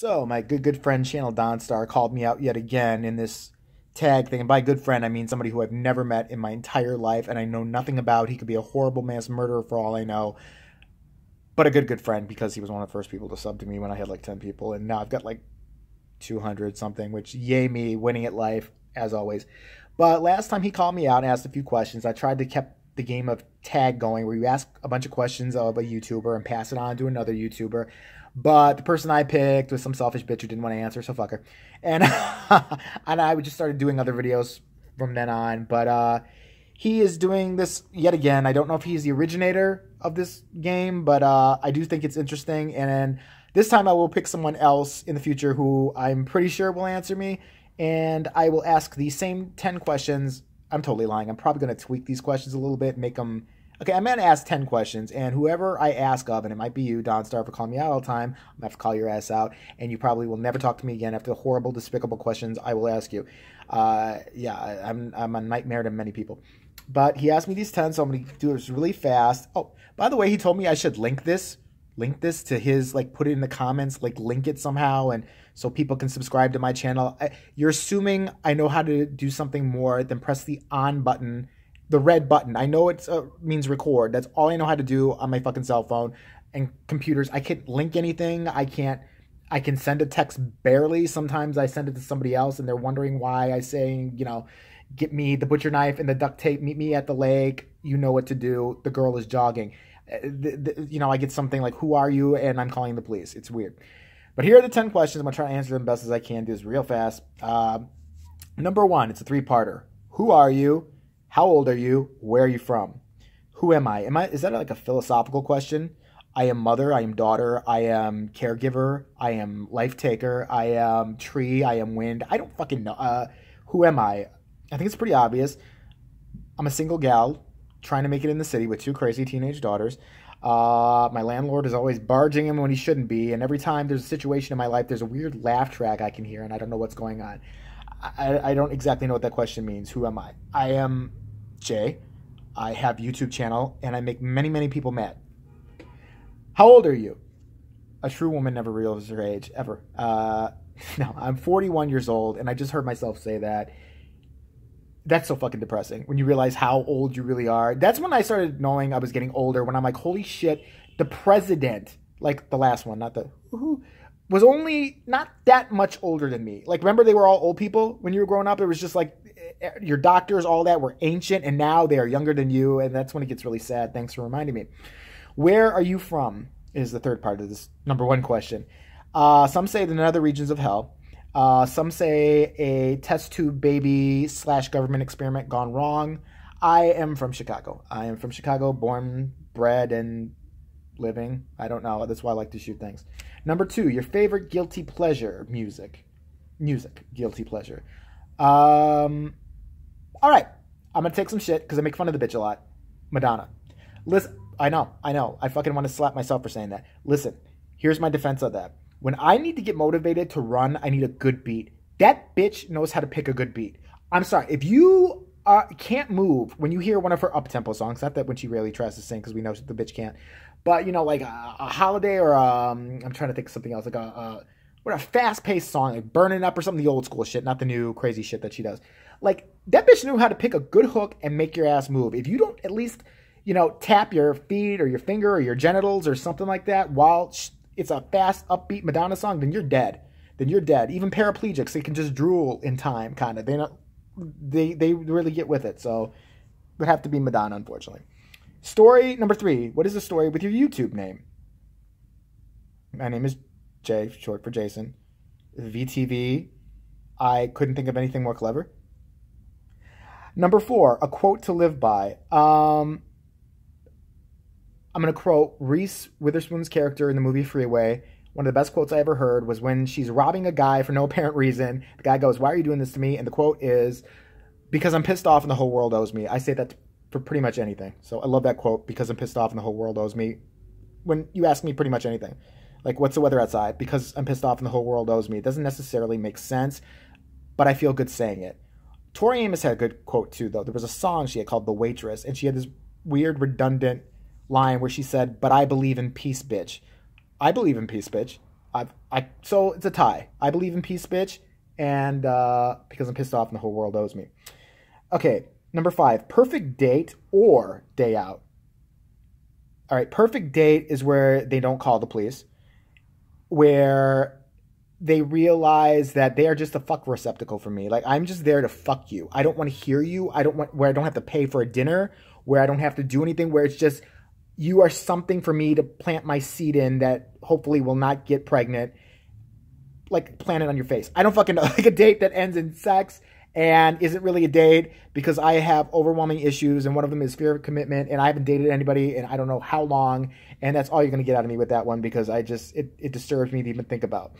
So, my good, good friend Channel Donstar called me out yet again in this tag thing. And by good friend, I mean somebody who I've never met in my entire life and I know nothing about. He could be a horrible mass murderer for all I know. But a good, good friend because he was one of the first people to sub to me when I had like 10 people. And now I've got like 200 something, which yay me, winning at life, as always. But last time he called me out and asked a few questions. I tried to keep the game of tag going where you ask a bunch of questions of a YouTuber and pass it on to another YouTuber. But the person I picked was some selfish bitch who didn't want to answer, so fuck her. And and I just started doing other videos from then on. But uh, he is doing this yet again. I don't know if he's the originator of this game, but uh, I do think it's interesting. And this time I will pick someone else in the future who I'm pretty sure will answer me. And I will ask the same 10 questions. I'm totally lying. I'm probably going to tweak these questions a little bit, make them Okay, I'm gonna ask ten questions, and whoever I ask of, and it might be you, Donstar, for calling me out all the time. I'm gonna have to call your ass out, and you probably will never talk to me again after the horrible, despicable questions I will ask you. Uh, yeah, I'm I'm a nightmare to many people. But he asked me these ten, so I'm gonna do this really fast. Oh, by the way, he told me I should link this, link this to his, like, put it in the comments, like, link it somehow, and so people can subscribe to my channel. I, you're assuming I know how to do something more than press the on button the red button. I know it uh, means record. That's all I know how to do on my fucking cell phone and computers. I can't link anything. I can't. I can send a text barely. Sometimes I send it to somebody else, and they're wondering why I say, you know, get me the butcher knife and the duct tape. Meet me at the lake. You know what to do. The girl is jogging. Uh, the, the, you know, I get something like, "Who are you?" and I'm calling the police. It's weird. But here are the ten questions. I'm gonna try to answer them best as I can. Do this real fast. Uh, number one, it's a three-parter. Who are you? How old are you? Where are you from? Who am I? Am I is that like a philosophical question? I am mother, I am daughter, I am caregiver, I am life taker, I am tree, I am wind. I don't fucking know. Uh, who am I? I think it's pretty obvious. I'm a single gal trying to make it in the city with two crazy teenage daughters. Uh, my landlord is always barging him when he shouldn't be, and every time there's a situation in my life, there's a weird laugh track I can hear, and I don't know what's going on. I, I don't exactly know what that question means. Who am I? I am Jay. I have YouTube channel and I make many, many people mad. How old are you? A true woman never reveals her age, ever. Uh, no, I'm 41 years old and I just heard myself say that. That's so fucking depressing when you realize how old you really are. That's when I started knowing I was getting older when I'm like, holy shit, the president, like the last one, not the, was only not that much older than me. Like, remember they were all old people when you were growing up? It was just like eh, your doctors, all that were ancient, and now they are younger than you, and that's when it gets really sad. Thanks for reminding me. Where are you from? Is the third part of this number one question. Uh, some say the nether regions of hell. Uh, some say a test tube baby slash government experiment gone wrong. I am from Chicago. I am from Chicago, born, bred, and living. I don't know. That's why I like to shoot things. Number two, your favorite guilty pleasure music. Music, guilty pleasure. Um, all right. I'm to take some shit because I make fun of the bitch a lot. Madonna. Listen, I know, I know. I fucking want to slap myself for saying that. Listen, here's my defense of that. When I need to get motivated to run, I need a good beat. That bitch knows how to pick a good beat. I'm sorry. If you uh, can't move when you hear one of her up tempo songs, not that when she really tries to sing because we know the bitch can't, but you know, like a, a holiday or um, I'm trying to think something else, like a, a what a fast paced song, like burning up or something, the old school shit, not the new crazy shit that she does. Like that bitch knew how to pick a good hook and make your ass move. If you don't at least, you know, tap your feet or your finger or your genitals or something like that while it's a fast, upbeat Madonna song, then you're dead. Then you're dead. Even paraplegics, they can just drool in time, kind of. They not, they they really get with it. So, it would have to be Madonna, unfortunately. Story number three. What is the story with your YouTube name? My name is Jay, short for Jason. VTV. I couldn't think of anything more clever. Number four, a quote to live by. Um, I'm going to quote Reese Witherspoon's character in the movie Freeway. One of the best quotes I ever heard was when she's robbing a guy for no apparent reason. The guy goes, Why are you doing this to me? And the quote is, Because I'm pissed off and the whole world owes me. I say that for pretty much anything. So I love that quote because I'm pissed off and the whole world owes me. When you ask me pretty much anything, like what's the weather outside? Because I'm pissed off and the whole world owes me. It doesn't necessarily make sense, but I feel good saying it. Tori Amos had a good quote too, though. There was a song she had called "The Waitress," and she had this weird, redundant line where she said, "But I believe in peace, bitch." I believe in peace, bitch. I've, I so it's a tie. I believe in peace, bitch, and uh, because I'm pissed off and the whole world owes me. Okay, number five, perfect date or day out. All right, perfect date is where they don't call the police, where they realize that they are just a fuck receptacle for me. Like I'm just there to fuck you. I don't want to hear you. I don't want where I don't have to pay for a dinner, where I don't have to do anything, where it's just you are something for me to plant my seed in that hopefully will not get pregnant. Like plant it on your face. I don't fucking know. Like a date that ends in sex and isn't really a date because I have overwhelming issues, and one of them is fear of commitment, and I haven't dated anybody and I don't know how long, and that's all you're gonna get out of me with that one because I just it, it disturbs me to even think about.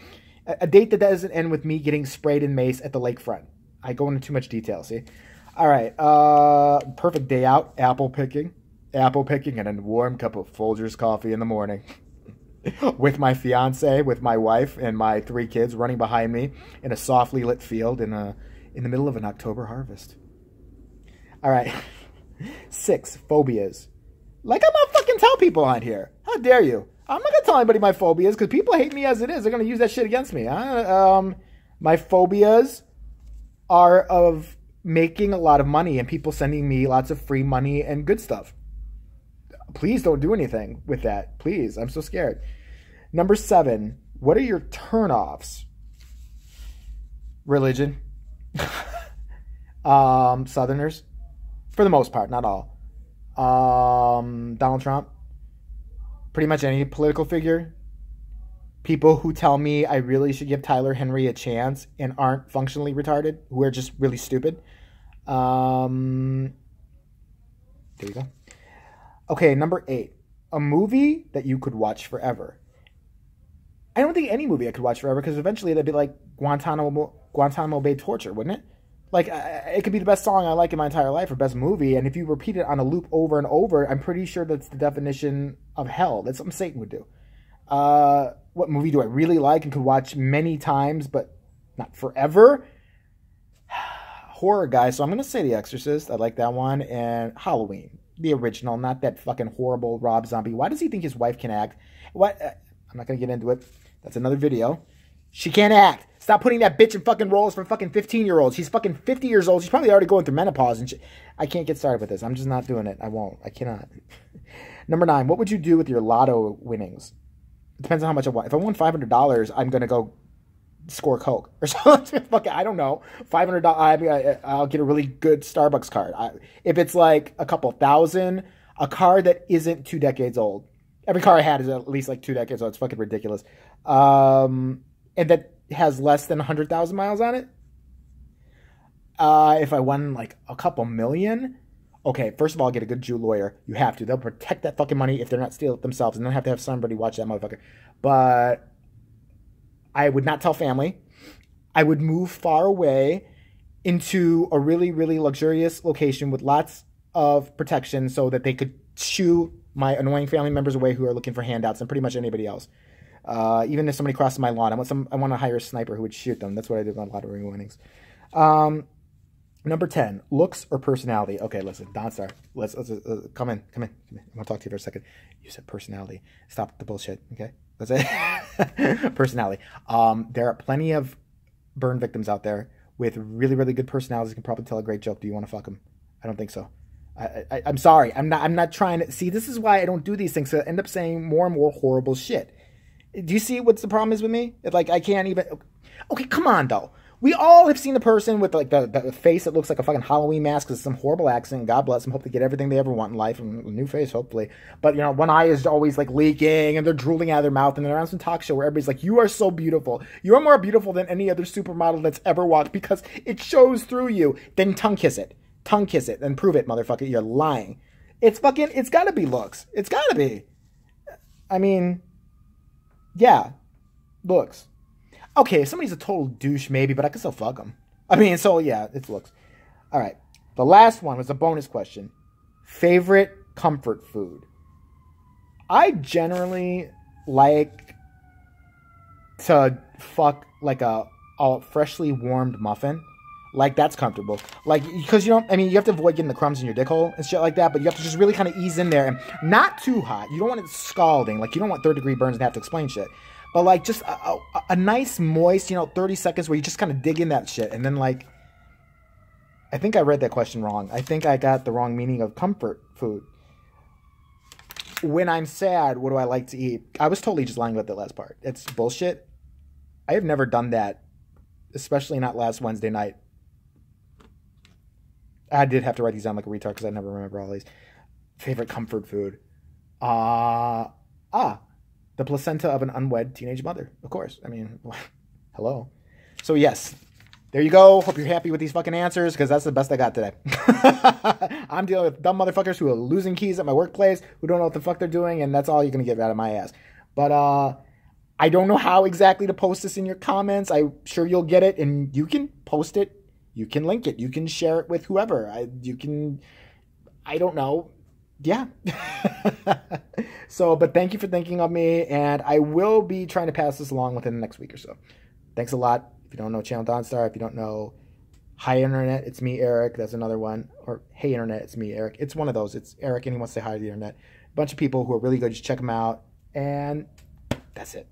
A, a date that doesn't end with me getting sprayed in mace at the lakefront. I go into too much detail, see? All right, uh perfect day out, apple picking. Apple picking and a warm cup of Folgers coffee in the morning. with my fiance, with my wife, and my three kids running behind me in a softly lit field in a in the middle of an October harvest. All right. Six, phobias. Like I'm gonna fucking tell people on here. How dare you? I'm not gonna tell anybody my phobias because people hate me as it is. They're gonna use that shit against me. um, my phobias are of making a lot of money and people sending me lots of free money and good stuff. Please don't do anything with that. Please. I'm so scared. Number seven, what are your turnoffs? Religion. um, Southerners, for the most part, not all. Um, Donald Trump, pretty much any political figure. People who tell me I really should give Tyler Henry a chance and aren't functionally retarded, who are just really stupid. Um, there you go. Okay, number eight, a movie that you could watch forever. I don't think any movie I could watch forever because eventually that'd be like Guantanamo Guantanamo Bay torture, wouldn't it? Like it could be the best song I like in my entire life or best movie, and if you repeat it on a loop over and over, I'm pretty sure that's the definition of hell. That's something Satan would do. Uh, what movie do I really like and could watch many times, but not forever? Horror guy, so I'm gonna say The Exorcist. I like that one, and Halloween, the original, not that fucking horrible Rob Zombie. Why does he think his wife can act? What? Uh, I'm not gonna get into it. That's another video. She can't act. Stop putting that bitch in fucking roles for fucking 15 year olds. She's fucking 50 years old. She's probably already going through menopause and. I can't get started with this. I'm just not doing it. I won't. I cannot. Number nine, what would you do with your lotto winnings? It depends on how much I want. If I won $500, I'm going to go score Coke or something. Fuck it, I don't know. $500, I, I'll get a really good Starbucks card. I, if it's like a couple thousand, a car that isn't two decades old. Every car I had is at least like two decades old. It's fucking ridiculous. Um, and that has less than 100,000 miles on it. Uh, if I won like a couple million, okay, first of all, get a good Jew lawyer. You have to. They'll protect that fucking money if they're not stealing it themselves, and then have to have somebody watch that motherfucker. But I would not tell family. I would move far away into a really, really luxurious location with lots of protection so that they could shoo my annoying family members away who are looking for handouts and pretty much anybody else. Uh, even if somebody crosses my lawn, I want some. I want to hire a sniper who would shoot them. That's what I did on lottery winnings. Um, number ten, looks or personality. Okay, listen, Donstar. Let's, let's uh, come in, come in, come in. I want to talk to you for a second. You said personality. Stop the bullshit. Okay, that's it. personality. Um, there are plenty of burn victims out there with really, really good personalities. Can probably tell a great joke. Do you want to fuck them? I don't think so. I, I, am sorry. I'm not. I'm not trying to see. This is why I don't do these things. So I end up saying more and more horrible shit. Do you see what's the problem is with me? It's like I can't even. Okay, come on though. We all have seen the person with like the, the face that looks like a fucking Halloween mask because some horrible accident. God bless them. Hope they get everything they ever want in life and a new face, hopefully. But you know, one eye is always like leaking and they're drooling out of their mouth and they're on some talk show where everybody's like, "You are so beautiful. You are more beautiful than any other supermodel that's ever walked because it shows through you." Then tongue kiss it, tongue kiss it, and prove it, motherfucker. You're lying. It's fucking. It's gotta be looks. It's gotta be. I mean, yeah, looks. Okay, if somebody's a total douche, maybe, but I can still fuck them. I mean, so yeah, it's looks. All right. The last one was a bonus question. Favorite comfort food? I generally like to fuck like a, a freshly warmed muffin. Like that's comfortable. Like because you don't. I mean, you have to avoid getting the crumbs in your dick hole and shit like that. But you have to just really kind of ease in there and not too hot. You don't want it scalding. Like you don't want third degree burns and have to explain shit. but like just a, a, a nice moist, you know, 30 seconds where you just kind of dig in that shit. And then like, I think I read that question wrong. I think I got the wrong meaning of comfort food. When I'm sad, what do I like to eat? I was totally just lying about that last part. It's bullshit. I have never done that, especially not last Wednesday night. I did have to write these down like a retard because I never remember all these. Favorite comfort food. Uh, ah, the placenta of an unwed teenage mother. Of course. I mean, hello. So, yes, there you go. Hope you're happy with these fucking answers because that's the best I got today. I'm dealing with dumb motherfuckers who are losing keys at my workplace, who don't know what the fuck they're doing, and that's all you're going to get out of my ass. But, uh, I don't know how exactly to post this in your comments. I'm sure you'll get it, and you can post it. You can link it. You can share it with whoever. I, you can, I don't know. Yeah. so, but thank you for thinking of me, and I will be trying to pass this along within the next week or so. Thanks a lot. If you don't know Channel Donstar, if you don't know Hi Internet, it's me, Eric. That's another one. Or Hey Internet, it's me, Eric. It's one of those. It's Eric, to say hi to the internet. A bunch of people who are really good. Just check them out. And that's it.